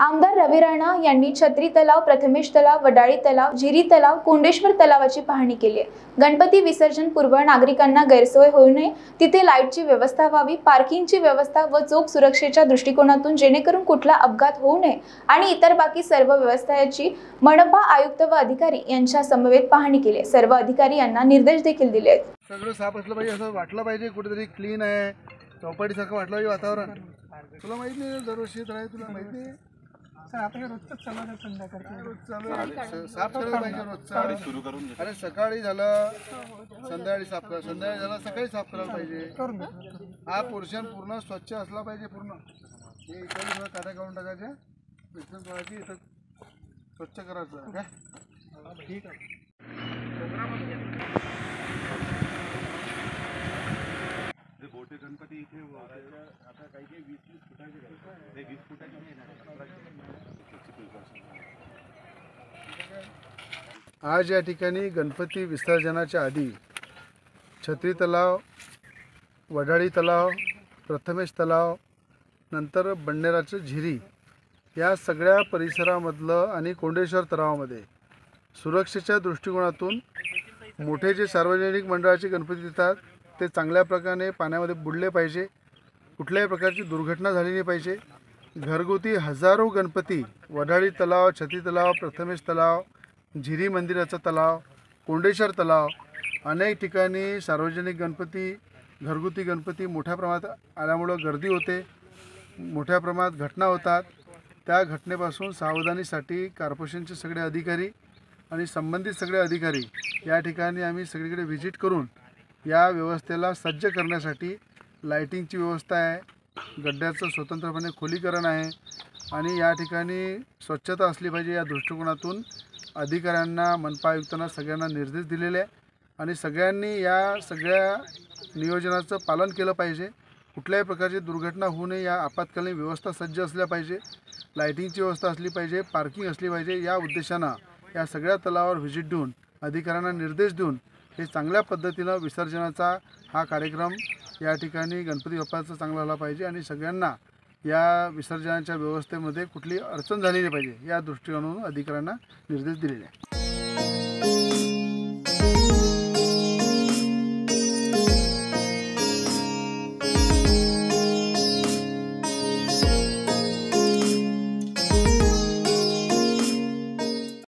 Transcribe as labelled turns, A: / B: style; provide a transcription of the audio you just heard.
A: आमदार रवी राणा यांनी छत्री तलाव प्रथमेश तलाव वडाळी तलाव झिरी तलाव कोंडेश्वर तलावाची पाहणी केली आहे. गणपती विसर्जन पूर्व नागरिकांना गैरसोय होऊ नये. तिथे लाईटची व्यवस्था व्हावी पार्किंगची व्यवस्था व चोख सुरक्षेच्या दृष्टिकोनातून जेणेकरून कुठला अपघात होऊ नये आणि इतर बाकी सर्व व्यवस्था याची मनपा आयुक्त व अधिकारी यांच्या समवेत पाहणी केली आहे. सर्व अधिकारी यांना निर्देश देखील दिले आहेत.
B: सगळं साफ असलं पाहिजे असं वाटलं पाहिजे कुठेतरी क्लीन आहे चौपाटीसारखं वाटलं पाहिजे वातावरण. तुला माहिती नाही दरवर्षी येत आहे तुला माहीत रोज चालू आहे. स- साफ करायला पाहिजे रोजचा अरे सकाळी झालं. संध्याकाळी साफ करा. संध्याकाळी झालं सकाळी साफ करायला पाहिजे. हा पोर्शन पूर्ण स्वच्छ असला पाहिजे पूर्ण. हे इकडे सगळं काट्या काढून टाकायच्या मिश्रण करायची इथं स्वच्छ करायचं. काय ठीक आहे
C: मोठे गणपती इथे आता काही काही वीस वीस फुटाचे वीस फुटाचे
B: आज या ठिकाणी गणपती विसर्जनाच्या आधी छत्री तलाव वडाळी तलाव प्रथमेश तलाव नंतर बंडेराचं झिरी या सगळ्या परिसरामधलं आणि कोंडेश्वर तलावामध्ये सुरक्षेच्या दृष्टिकोनातून मोठे जे सार्वजनिक मंडळाचे गणपती देतात ते चांगल्या प्रकारे पाण्यामध्ये बुडले पाहिजे. कुठल्याही प्रकारची दुर्घटना झाली नाही पाहिजे. घरगुती हजारो गणपती वडाळी तलाव छती तलाव प्रथमेश तलाव झिरी मंदिराचा तलाव कोंडेश्वर तलाव अनेक ठिकाणी सार्वजनिक गणपती घरगुती गणपती मोठ्या प्रमाणात आल्यामुळं गर्दी होते. मोठ्या प्रमाणात घटना होतात. त्या घटनेपासून सावधानीसाठी कॉर्पोरेशनचे सगळे अधिकारी आणि संबंधित सगळे अधिकारी या ठिकाणी आम्ही सगळीकडे व्हिजिट करून या व्यवस्थेला सज्ज करण्यासाठी लाईटिंगची व्यवस्था आहे. गड्ड्याचं स्वतंत्रपणे खोलीकरण आहे. आणि या ठिकाणी स्वच्छता असली पाहिजे या दृष्टिकोनातून अधिकाऱ्यांना मनपा आयुक्तांना सगळ्यांना निर्देश दिलेले आहे. आणि सगळ्यांनी या सगळ्या नियोजनाचं पालन केलं पाहिजे. कुठल्याही प्रकारची दुर्घटना होऊ नये. या आपत्कालीन व्यवस्था सज्ज असल्या पाहिजे. लाईटिंगची व्यवस्था असली पाहिजे. पार्किंग असली पाहिजे. या उद्देशानं या सगळ्या तलावावर व्हिजिट देऊन अधिकाऱ्यांना निर्देश देऊन हे चांगल्या पद्धतीनं विसर्जनाचा हा कार्यक्रम या ठिकाणी गणपती बाप्पाचा चांगला आला पाहिजे आणि सगळ्यांना या विसर्जनाच्या व्यवस्थेमध्ये कुठली अडचण झाली नाही पाहिजे या दृष्टिकोनातून अधिकाऱ्यांना निर्देश दिलेले आहे